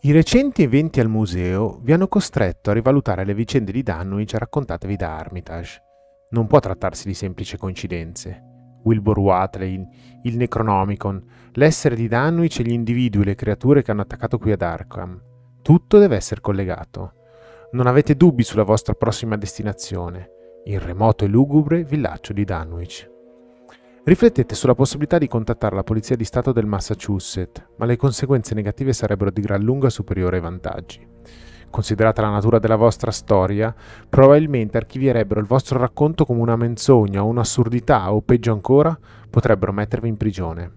I recenti eventi al museo vi hanno costretto a rivalutare le vicende di Dunwich raccontatevi da Armitage. Non può trattarsi di semplici coincidenze. Wilbur Watley, il Necronomicon, l'essere di Dunwich e gli individui e le creature che hanno attaccato qui ad Arkham. Tutto deve essere collegato. Non avete dubbi sulla vostra prossima destinazione, il remoto e lugubre villaggio di Dunwich. Riflettete sulla possibilità di contattare la Polizia di Stato del Massachusetts, ma le conseguenze negative sarebbero di gran lunga superiori ai vantaggi. Considerata la natura della vostra storia, probabilmente archivierebbero il vostro racconto come una menzogna o un'assurdità o peggio ancora, potrebbero mettervi in prigione.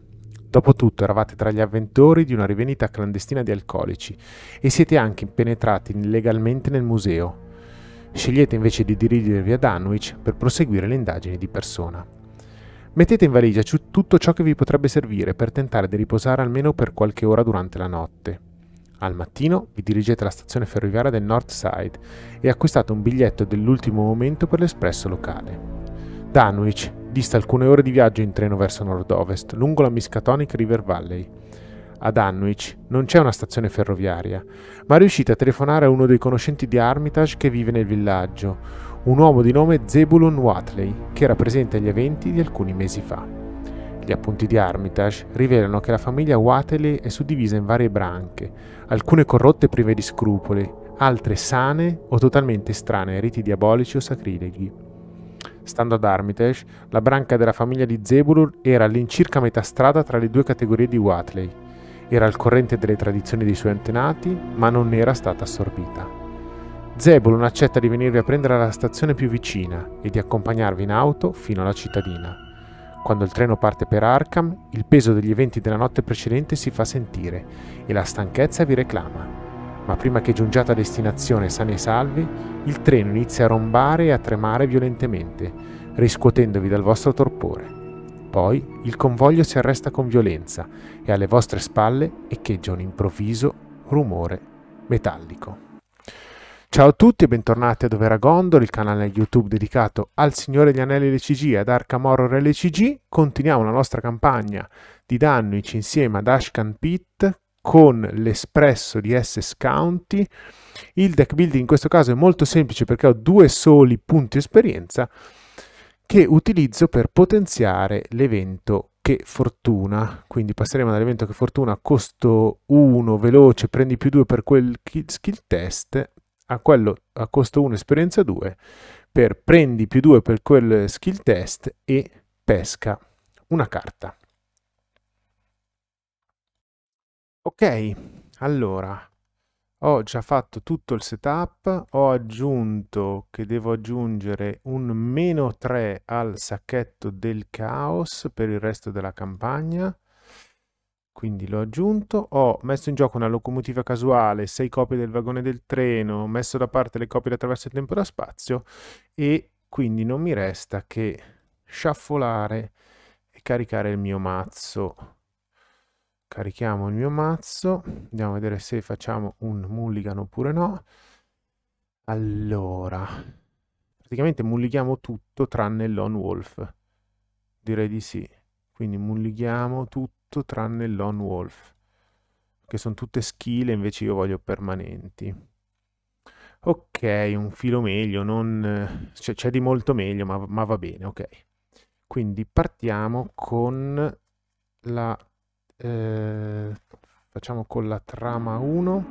Dopotutto eravate tra gli avventori di una rivenita clandestina di alcolici e siete anche penetrati illegalmente nel museo. Scegliete invece di dirigervi a Dunwich per proseguire le indagini di persona. Mettete in valigia tutto ciò che vi potrebbe servire per tentare di riposare almeno per qualche ora durante la notte. Al mattino vi dirigete alla stazione ferroviaria del North Side e acquistate un biglietto dell'ultimo momento per l'espresso locale. Dunwich dista alcune ore di viaggio in treno verso nord-ovest, lungo la Miskatonic River Valley. A Dunwich non c'è una stazione ferroviaria, ma riuscite a telefonare a uno dei conoscenti di Armitage che vive nel villaggio, un uomo di nome Zebulon Watley, che era presente agli eventi di alcuni mesi fa. Gli appunti di Armitage rivelano che la famiglia Watley è suddivisa in varie branche, alcune corrotte prive di scrupoli, altre sane o totalmente estranee ai riti diabolici o sacrileghi. Stando ad Armitage, la branca della famiglia di Zebulon era all'incirca metà strada tra le due categorie di Watley. Era al corrente delle tradizioni dei suoi antenati, ma non era stata assorbita. Zebulon accetta di venirvi a prendere alla stazione più vicina e di accompagnarvi in auto fino alla cittadina. Quando il treno parte per Arkham, il peso degli eventi della notte precedente si fa sentire e la stanchezza vi reclama. Ma prima che giungiate a destinazione sani e salvi, il treno inizia a rombare e a tremare violentemente, riscuotendovi dal vostro torpore. Poi il convoglio si arresta con violenza e alle vostre spalle echeggia un improvviso rumore metallico. Ciao a tutti e bentornati a Dov'era Gondor, il canale YouTube dedicato al Signore degli Anelli LCG e ad Arkham Horror LCG. Continuiamo la nostra campagna di Dunwich insieme ad Ashcan Pit con l'espresso di SS County. Il deck building in questo caso è molto semplice perché ho due soli punti esperienza che utilizzo per potenziare l'evento che fortuna. Quindi passeremo dall'evento che fortuna costo 1 veloce, prendi più 2 per quel skill test a quello a costo 1 esperienza 2 per prendi più 2 per quel skill test e pesca una carta. Ok, allora ho già fatto tutto il setup, ho aggiunto che devo aggiungere un meno 3 al sacchetto del caos per il resto della campagna quindi l'ho aggiunto, ho messo in gioco una locomotiva casuale, 6 copie del vagone del treno, ho messo da parte le copie attraverso il tempo lo spazio e quindi non mi resta che sciaffolare e caricare il mio mazzo. Carichiamo il mio mazzo, andiamo a vedere se facciamo un mulligan oppure no. Allora, praticamente mullighiamo tutto tranne il Lone Wolf. Direi di sì. Quindi mullighiamo tutto tranne il Lone Wolf, che sono tutte skill invece io voglio permanenti. Ok, un filo meglio, non... c'è, c'è di molto meglio, ma, ma, va bene, ok. Quindi partiamo con la... Eh, facciamo con la trama 1.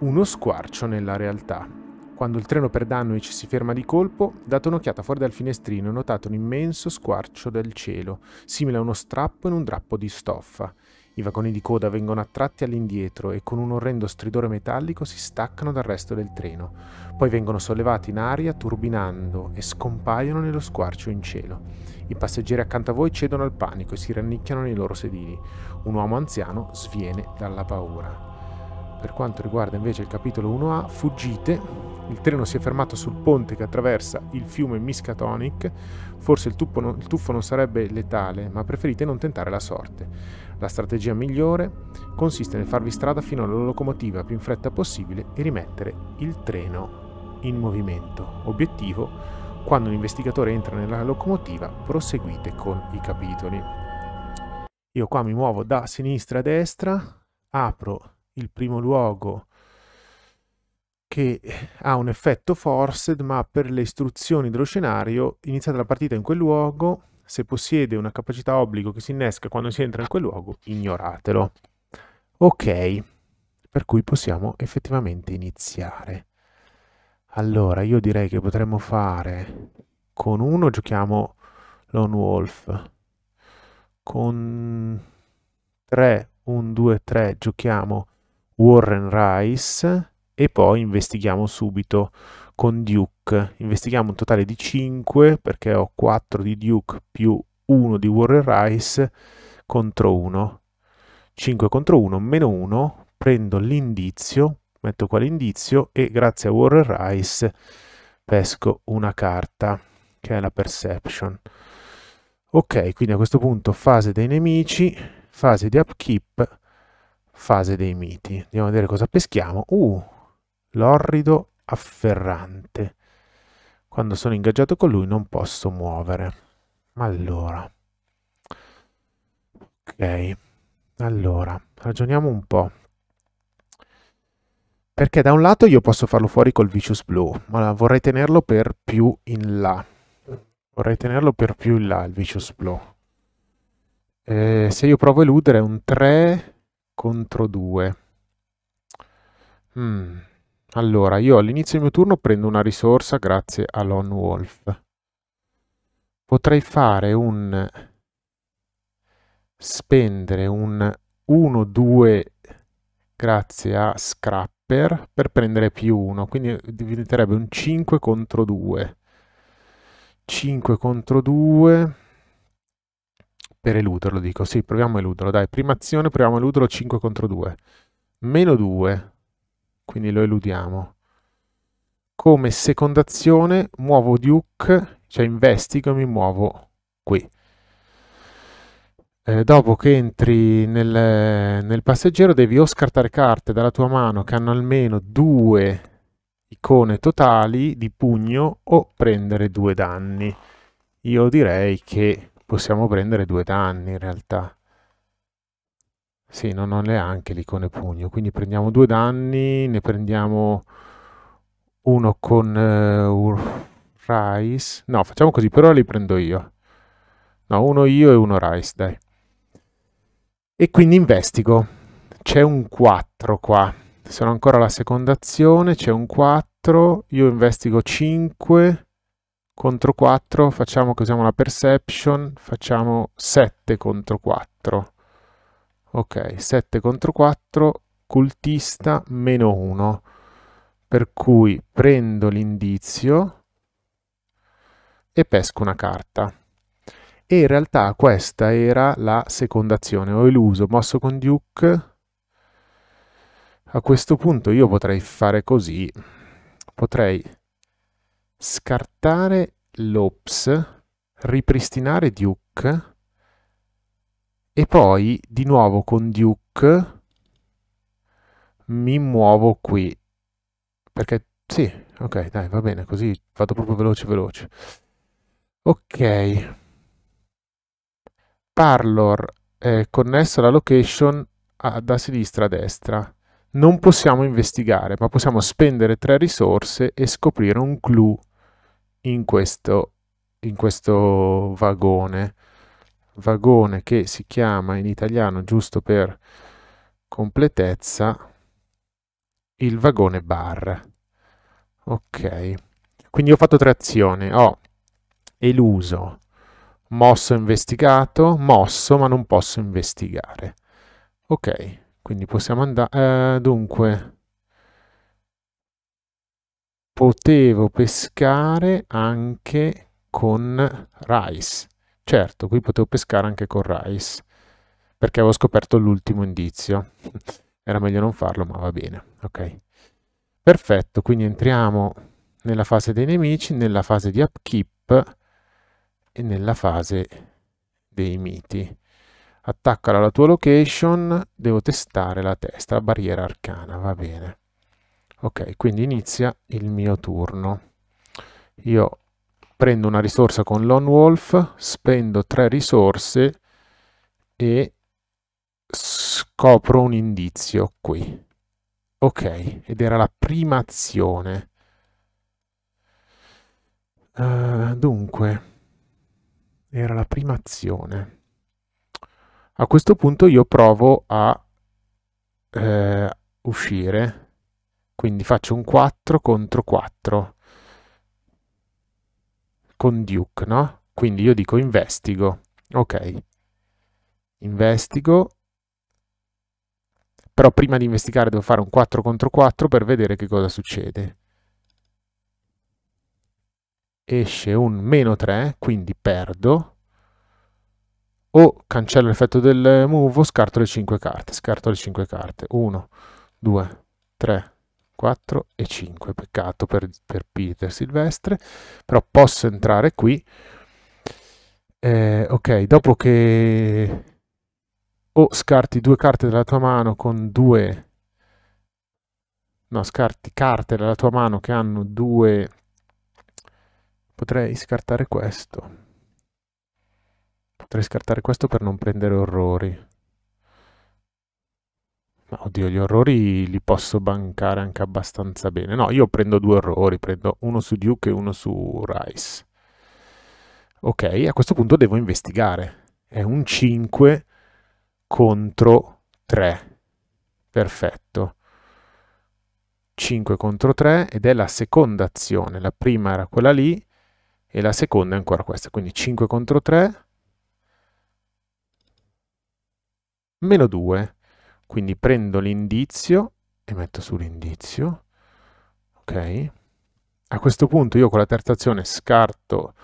Uno squarcio nella realtà. Quando il treno per Dunwich si ferma di colpo, date un'occhiata fuori dal finestrino e notate un immenso squarcio del cielo, simile a uno strappo in un drappo di stoffa. I vagoni di coda vengono attratti all'indietro e con un orrendo stridore metallico si staccano dal resto del treno. Poi vengono sollevati in aria turbinando e scompaiono nello squarcio in cielo. I passeggeri accanto a voi cedono al panico e si rannicchiano nei loro sedili. Un uomo anziano sviene dalla paura. Per quanto riguarda invece il capitolo 1a, fuggite. Il treno si è fermato sul ponte che attraversa il fiume Miskatonic. Forse il tuffo, non, il tuffo non sarebbe letale, ma preferite non tentare la sorte. La strategia migliore consiste nel farvi strada fino alla locomotiva più in fretta possibile e rimettere il treno in movimento. Obiettivo, quando un investigatore entra nella locomotiva, proseguite con i capitoli. Io qua mi muovo da sinistra a destra, apro il primo luogo che ha un effetto forced, ma per le istruzioni dello scenario, iniziate la partita in quel luogo, se possiede una capacità obbligo che si innesca quando si entra in quel luogo, ignoratelo. Ok, per cui possiamo effettivamente iniziare. Allora, io direi che potremmo fare con uno giochiamo Lone Wolf, con 3, 1, 2, 3 giochiamo Warren Rice e poi investighiamo subito con Duke. Investighiamo un totale di 5 perché ho 4 di Duke più 1 di Warren Rice contro 1. 5 contro 1 meno 1, prendo l'indizio, metto qua l'indizio e grazie a Warren Rice pesco una carta che è la Perception. Ok, quindi a questo punto fase dei nemici, fase di upkeep, fase dei miti. Andiamo a vedere cosa peschiamo. Uh, l'orrido afferrante. Quando sono ingaggiato con lui non posso muovere. Allora. Ok. Allora, ragioniamo un po'. Perché da un lato io posso farlo fuori col Vicious Blue, ma vorrei tenerlo per più in là. Vorrei tenerlo per più in là il Vicious Blue. Eh, se io provo a eludere è un 3 contro 2. Mm. Allora, io all'inizio del mio turno prendo una risorsa grazie a Lone Wolf. Potrei fare un... spendere un 1-2 grazie a Scrapper per prendere più 1, quindi diventerebbe un 5 contro 2. 5 contro 2 per eluderlo dico, sì, proviamo a eluderlo, dai, prima azione proviamo a eluderlo 5 contro 2. Meno 2, quindi lo eludiamo. Come seconda azione muovo Duke, cioè investigo e mi muovo qui. Eh, dopo che entri nel, nel passeggero devi o scartare carte dalla tua mano che hanno almeno due icone totali di pugno o prendere due danni. Io direi che possiamo prendere due danni in realtà. Sì, non ho neanche l'icone pugno, quindi prendiamo due danni, ne prendiamo uno con uh, Rice. No, facciamo così, però li prendo io. No, uno io e uno Rice, dai. E quindi investigo. C'è un 4 qua. Sono ancora alla seconda azione, c'è un 4. Io investigo 5 contro 4. Facciamo che usiamo la perception. Facciamo 7 contro 4. Ok, 7 contro 4, cultista meno 1. Per cui prendo l'indizio e pesco una carta. E in realtà questa era la seconda azione. Ho eluso, mosso con Duke. A questo punto io potrei fare così. Potrei scartare l'Ops, ripristinare Duke e poi di nuovo con Duke mi muovo qui perché sì, ok, dai, va bene, così vado proprio veloce veloce. Ok. Parlor è connesso alla location a, da sinistra a destra. Non possiamo investigare, ma possiamo spendere tre risorse e scoprire un clue in questo, in questo vagone vagone che si chiama in italiano, giusto per completezza, il vagone bar. Ok, quindi ho fatto tre azioni, ho eluso, mosso investigato, mosso ma non posso investigare. Ok, quindi possiamo andare, eh, dunque, potevo pescare anche con rice Certo, qui potevo pescare anche con Rice, perché avevo scoperto l'ultimo indizio. Era meglio non farlo, ma va bene. Ok. Perfetto, quindi entriamo nella fase dei nemici, nella fase di upkeep e nella fase dei miti. Attaccala alla tua location, devo testare la testa, la barriera arcana, va bene. Ok, quindi inizia il mio turno. Io prendo una risorsa con Lone Wolf, spendo tre risorse e scopro un indizio qui. Ok, ed era la prima azione. Uh, dunque, era la prima azione. A questo punto io provo a eh, uscire, quindi faccio un 4 contro 4 con Duke, no? Quindi io dico investigo, ok, investigo, però prima di investigare devo fare un 4 contro 4 per vedere che cosa succede. Esce un meno 3, quindi perdo, o cancello l'effetto del move o scarto le 5 carte. Scarto le 5 carte. 1, 2, 3, 4 e 5. Peccato per, per Peter Silvestre. Però posso entrare qui. Eh, ok, dopo che o scarti due carte della tua mano con due... No, scarti carte della tua mano che hanno due... Potrei scartare questo. Potrei scartare questo per non prendere orrori. Ma oddio, gli orrori li posso bancare anche abbastanza bene. No, io prendo due orrori, prendo uno su Duke e uno su Rice. Ok, a questo punto devo investigare. È un 5 contro 3. Perfetto. 5 contro 3 ed è la seconda azione. La prima era quella lì e la seconda è ancora questa. Quindi 5 contro 3 meno 2. Quindi prendo l'indizio e metto sull'indizio. Ok. A questo punto io con la terza azione scarto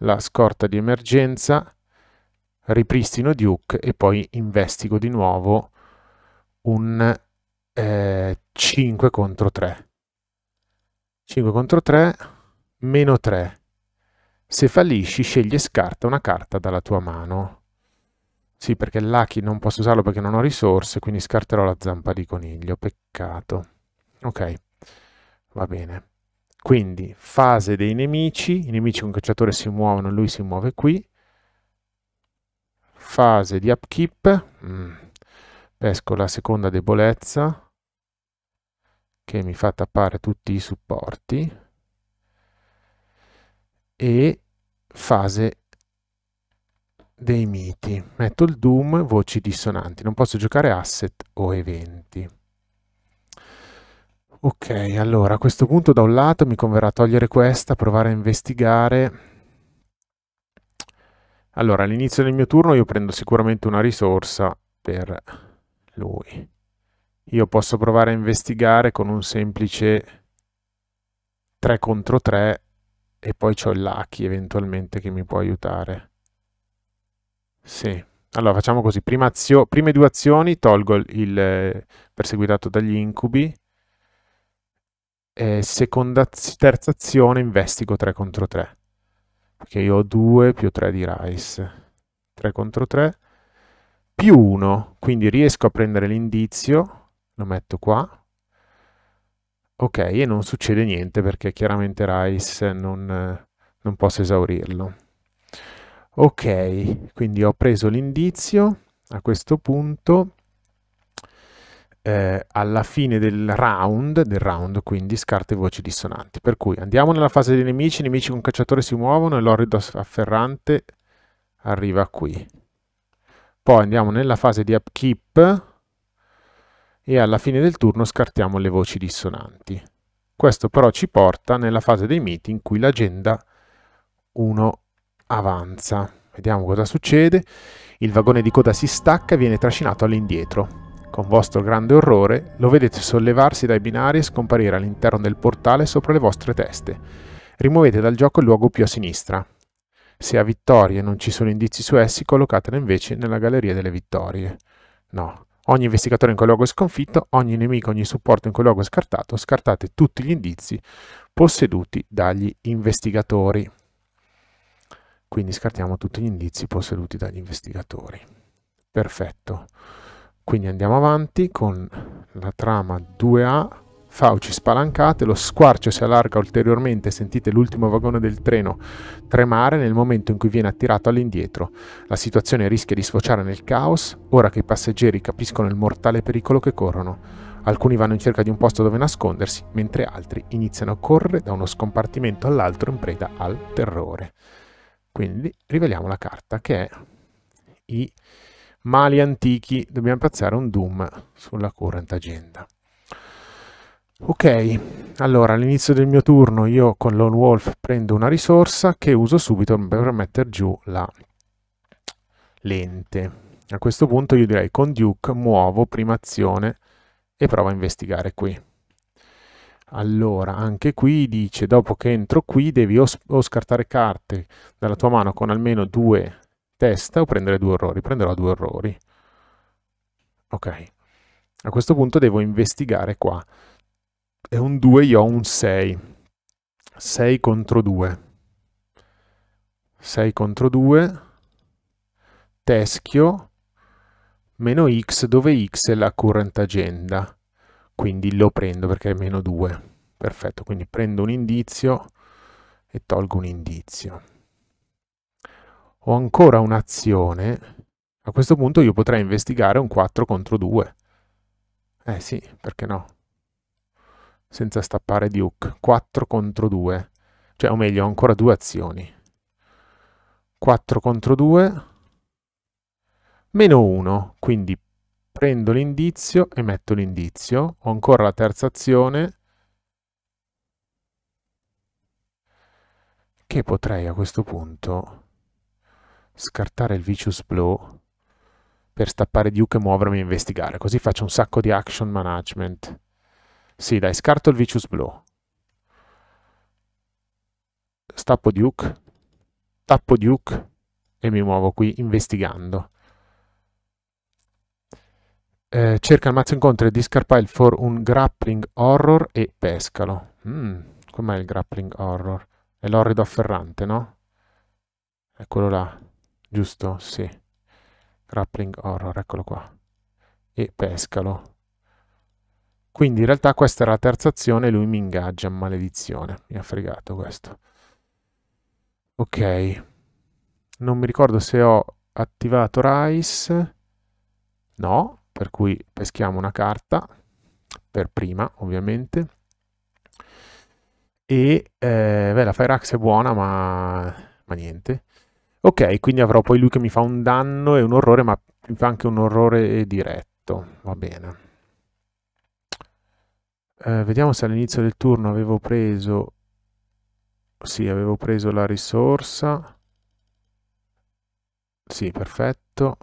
la scorta di emergenza, ripristino Duke e poi investigo di nuovo un eh, 5 contro 3. 5 contro 3, meno 3. Se fallisci, scegli e scarta una carta dalla tua mano. Sì, perché Lucky non posso usarlo perché non ho risorse, quindi scarterò la zampa di coniglio. Peccato. Ok, va bene. Quindi, fase dei nemici. I nemici con cacciatore si muovono, lui si muove qui. Fase di upkeep. Mm. Pesco la seconda debolezza, che mi fa tappare tutti i supporti. E fase dei miti. Metto il Doom, voci dissonanti. Non posso giocare asset o eventi. Ok, allora a questo punto da un lato mi converrà togliere questa, provare a investigare. Allora, all'inizio del mio turno io prendo sicuramente una risorsa per lui. Io posso provare a investigare con un semplice 3 contro 3 e poi ho il Lucky eventualmente che mi può aiutare. Sì. Allora facciamo così, Prima azio- prime due azioni tolgo il eh, perseguitato dagli incubi, e seconda, terza azione investigo 3 contro 3, perché io ho 2 più 3 di Rice, 3 contro 3, più 1, quindi riesco a prendere l'indizio, lo metto qua, ok, e non succede niente perché chiaramente Rice non, non posso esaurirlo. Ok, quindi ho preso l'indizio, a questo punto eh, alla fine del round, del round quindi scarto i voci dissonanti. Per cui andiamo nella fase dei nemici, i nemici con cacciatore si muovono e l'orrido afferrante arriva qui. Poi andiamo nella fase di upkeep e alla fine del turno scartiamo le voci dissonanti. Questo però ci porta nella fase dei miti in cui l'agenda 1 avanza. Vediamo cosa succede. Il vagone di coda si stacca e viene trascinato all'indietro. Con vostro grande orrore lo vedete sollevarsi dai binari e scomparire all'interno del portale sopra le vostre teste. Rimuovete dal gioco il luogo più a sinistra. Se a vittorie non ci sono indizi su essi, collocatelo invece nella galleria delle vittorie. No. Ogni investigatore in quel luogo è sconfitto, ogni nemico, ogni supporto in quel luogo è scartato, scartate tutti gli indizi posseduti dagli investigatori. Quindi scartiamo tutti gli indizi posseduti dagli investigatori. Perfetto. Quindi andiamo avanti con la trama 2A, fauci spalancate, lo squarcio si allarga ulteriormente, sentite l'ultimo vagone del treno tremare nel momento in cui viene attirato all'indietro. La situazione rischia di sfociare nel caos, ora che i passeggeri capiscono il mortale pericolo che corrono. Alcuni vanno in cerca di un posto dove nascondersi, mentre altri iniziano a correre da uno scompartimento all'altro in preda al terrore. Quindi riveliamo la carta che è i mali antichi. Dobbiamo piazzare un Doom sulla current agenda. Ok, allora all'inizio del mio turno io con Lone Wolf prendo una risorsa che uso subito per mettere giù la lente. A questo punto io direi con Duke muovo prima azione e provo a investigare qui. Allora, anche qui dice, dopo che entro qui devi o, o scartare carte dalla tua mano con almeno due testa o prendere due errori. Prenderò due errori. Ok. A questo punto devo investigare qua. È un 2, io ho un 6. 6 contro 2. 6 contro 2. Teschio meno x dove x è la current agenda quindi lo prendo perché è meno 2 perfetto quindi prendo un indizio e tolgo un indizio. Ho ancora un'azione. A questo punto io potrei investigare un 4 contro 2 eh sì perché no? Senza stappare Duke 4 contro 2 cioè o meglio ho ancora due azioni. 4 contro 2 meno 1, quindi prendo l'indizio e metto l'indizio, ho ancora la terza azione, che potrei a questo punto scartare il Vicious Blow per stappare Duke e muovermi a investigare, così faccio un sacco di action management. Sì, dai, scarto il Vicious Blow. Stappo Duke, tappo Duke e mi muovo qui investigando. Eh, cerca il mazzo incontri di Scarpile for un grappling horror e pescalo. Mm, com'è il grappling horror? È l'orrido afferrante, no? Quello là, giusto? Sì. Grappling horror, eccolo qua. E pescalo. Quindi in realtà questa era la terza azione e lui mi ingaggia, maledizione. Mi ha fregato questo. Ok. Non mi ricordo se ho attivato Rice. No, per cui peschiamo una carta per prima ovviamente. E eh, beh, la Fireaxe è buona ma, ma niente. Ok quindi avrò poi lui che mi fa un danno e un orrore ma mi fa anche un orrore diretto. Va bene. Eh, vediamo se all'inizio del turno avevo preso sì avevo preso la risorsa. Sì perfetto.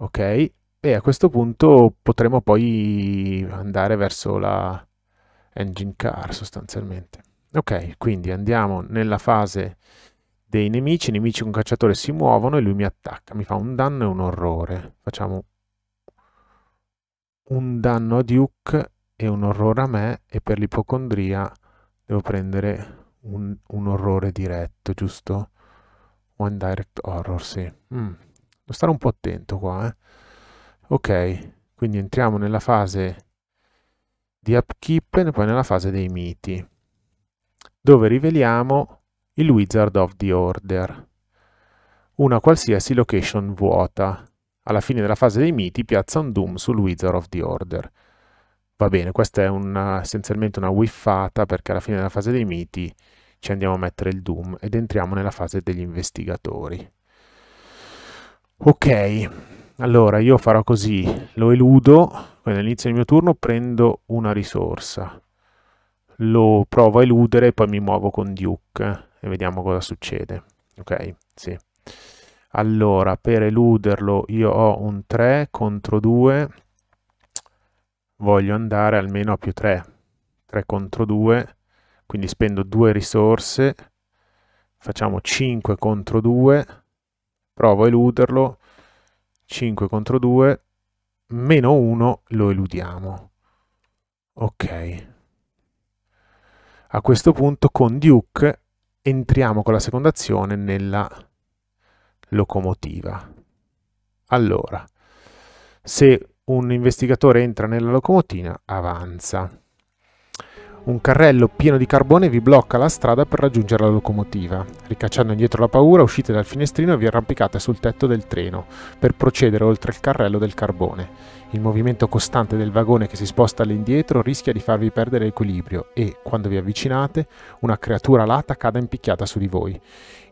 Ok e a questo punto potremo poi andare verso la engine car sostanzialmente. Ok, quindi andiamo nella fase dei nemici, i nemici con cacciatore si muovono e lui mi attacca, mi fa un danno e un orrore. Facciamo un danno a Duke e un orrore a me e per l'ipocondria devo prendere un, un, orrore diretto, giusto? One direct horror, sì. Mm. Devo stare un po' attento qua, eh. Ok, quindi entriamo nella fase di upkeep e poi nella fase dei miti, dove riveliamo il Wizard of the Order, una qualsiasi location vuota. Alla fine della fase dei miti piazza un Doom sul Wizard of the Order. Va bene, questa è una, essenzialmente una wiffata perché alla fine della fase dei miti ci andiamo a mettere il Doom ed entriamo nella fase degli investigatori. Ok, allora, io farò così, lo eludo, all'inizio del mio turno prendo una risorsa, lo provo a eludere e poi mi muovo con Duke e vediamo cosa succede. Ok, sì. Allora, per eluderlo io ho un 3 contro 2, voglio andare almeno a più 3, 3 contro 2, quindi spendo due risorse, facciamo 5 contro 2, provo a eluderlo, 5 contro 2, meno 1 lo eludiamo. Ok. A questo punto con Duke entriamo con la seconda azione nella locomotiva. Allora, se un investigatore entra nella locomotiva, avanza. Un carrello pieno di carbone vi blocca la strada per raggiungere la locomotiva. Ricacciando indietro la paura, uscite dal finestrino e vi arrampicate sul tetto del treno per procedere oltre il carrello del carbone. Il movimento costante del vagone che si sposta all'indietro rischia di farvi perdere l'equilibrio e, quando vi avvicinate, una creatura alata cade impicchiata su di voi.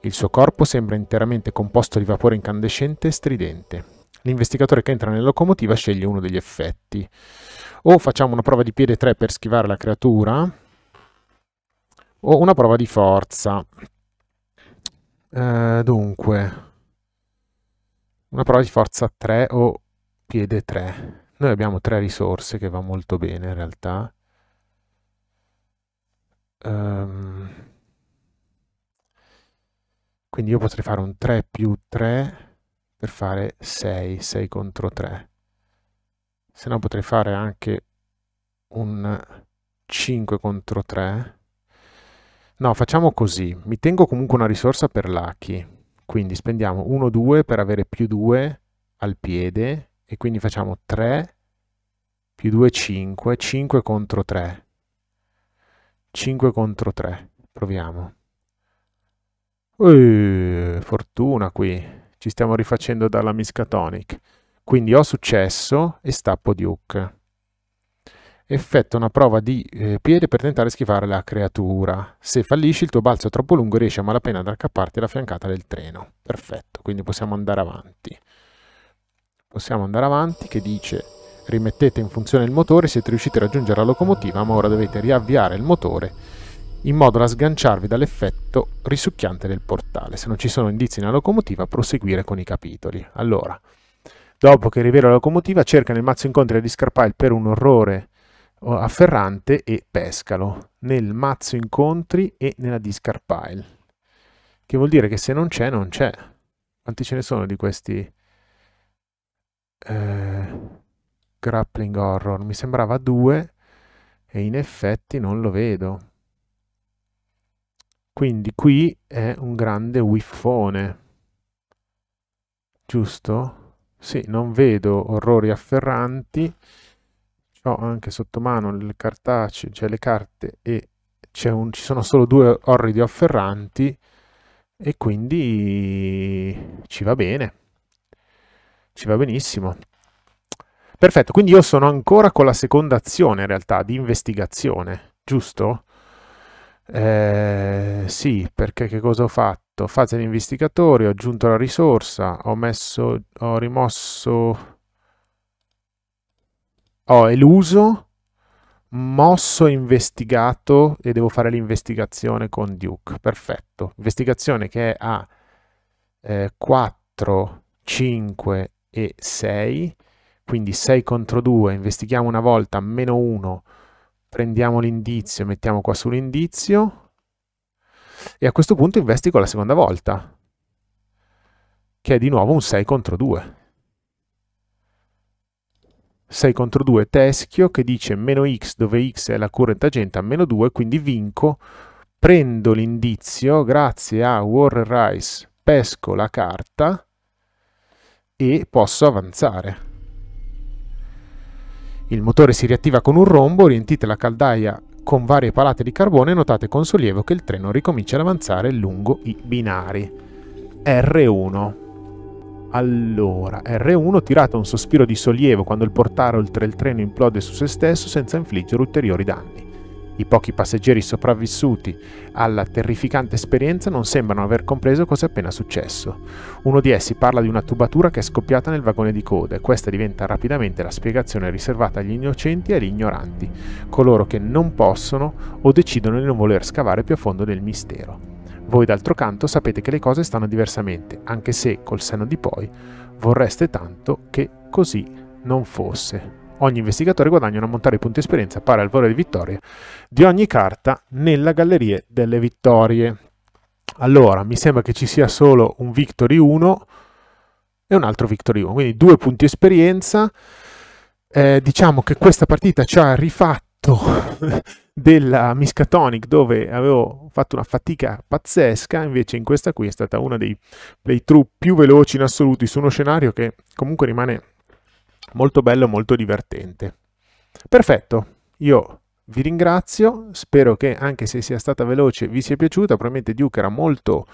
Il suo corpo sembra interamente composto di vapore incandescente e stridente. L'investigatore che entra nella locomotiva sceglie uno degli effetti. O facciamo una prova di piede 3 per schivare la creatura, o una prova di forza. Eh, dunque, una prova di forza 3 o piede 3. Noi abbiamo tre risorse che va molto bene in realtà. Um, quindi io potrei fare un 3 più 3 per fare 6, 6 contro 3 se no potrei fare anche un 5 contro 3 no facciamo così. Mi tengo comunque una risorsa per Lucky. Quindi spendiamo 1 2 per avere più 2 al piede e quindi facciamo 3 più 2 5 5 contro 3 5 contro 3 proviamo. Eeeh, fortuna qui ci stiamo rifacendo dalla Miskatonic quindi ho successo e stappo Duke. Effettua una prova di eh, piede per tentare di schivare la creatura. Se fallisci il tuo balzo è troppo lungo riesci a malapena ad accapparti alla fiancata del treno. Perfetto, quindi possiamo andare avanti. Possiamo andare avanti che dice rimettete in funzione il motore, siete riusciti a raggiungere la locomotiva, ma ora dovete riavviare il motore in modo da sganciarvi dall'effetto risucchiante del portale. Se non ci sono indizi nella locomotiva, proseguire con i capitoli. Allora, Dopo che rivela la locomotiva, cerca nel mazzo incontri di Scarpile per un orrore afferrante e pescalo nel mazzo incontri e nella discarpile. Che vuol dire che se non c'è, non c'è. Quanti ce ne sono di questi eh, grappling horror? Mi sembrava due e in effetti non lo vedo. Quindi qui è un grande wiffone. Giusto? Sì, non vedo orrori afferranti. Ho anche sotto mano le cartacee, cioè le carte, e un, ci sono solo due orridi afferranti e quindi ci va bene. Ci va benissimo. Perfetto, quindi io sono ancora con la seconda azione in realtà di investigazione, giusto? Eh, sì, perché che cosa ho fatto? Fase di investigatore, ho aggiunto la risorsa, ho messo, ho rimosso, ho eluso, mosso, investigato e devo fare l'investigazione con Duke. Perfetto. Investigazione che è a eh, 4, 5 e 6, quindi 6 contro 2, investighiamo una volta, meno 1, prendiamo l'indizio, mettiamo qua sull'indizio e a questo punto investigo la seconda volta, che è di nuovo un 6 contro 2. 6 contro 2 teschio che dice meno x dove x è la current agente a meno 2, quindi vinco, prendo l'indizio, grazie a Warren Rice pesco la carta e posso avanzare. Il motore si riattiva con un rombo, riempite la caldaia con varie palate di carbone e notate con sollievo che il treno ricomincia ad avanzare lungo i binari. R1. Allora, R1 tirate un sospiro di sollievo quando il portare oltre il treno implode su se stesso senza infliggere ulteriori danni. I pochi passeggeri sopravvissuti alla terrificante esperienza non sembrano aver compreso cosa è appena successo. Uno di essi parla di una tubatura che è scoppiata nel vagone di coda e questa diventa rapidamente la spiegazione riservata agli innocenti e agli ignoranti, coloro che non possono o decidono di non voler scavare più a fondo nel mistero. Voi d'altro canto sapete che le cose stanno diversamente, anche se col senno di poi vorreste tanto che così non fosse. Ogni investigatore guadagna un ammontare di punti esperienza pari al valore di vittoria di ogni carta nella galleria delle vittorie. Allora, mi sembra che ci sia solo un Victory 1 e un altro Victory 1, quindi due punti esperienza. Eh, diciamo che questa partita ci ha rifatto della Miskatonic dove avevo fatto una fatica pazzesca, invece in questa qui è stata una dei playthrough più veloci in assoluto su uno scenario che comunque rimane molto bello, molto divertente. Perfetto, io vi ringrazio, spero che anche se sia stata veloce vi sia piaciuta, probabilmente Duke era molto...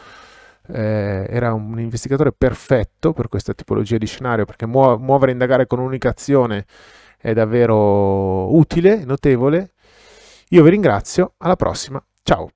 Eh, era un investigatore perfetto per questa tipologia di scenario perché muo- muovere e indagare con un'unicazione è davvero utile, notevole. Io vi ringrazio, alla prossima, ciao!